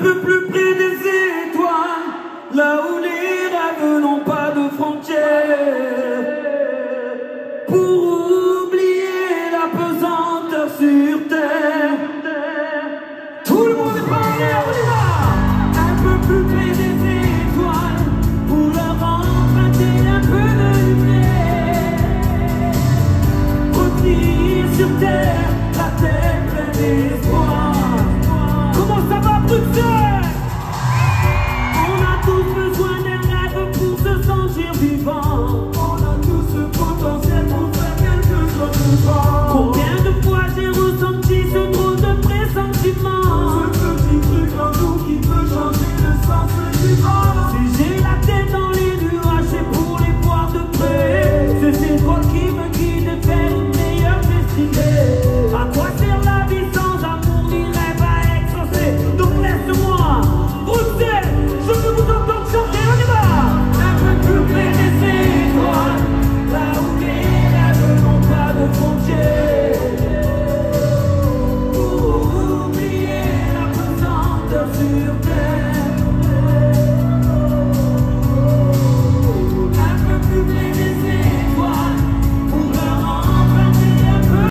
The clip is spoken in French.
peu plus près des étoiles, là où les rêves n'ont pas de frontières. Pour oublier la pesanteur sur terre, tout le monde est pas on y va Un peu plus près des étoiles, pour leur emprunter un peu de lumière. Revenir sur terre.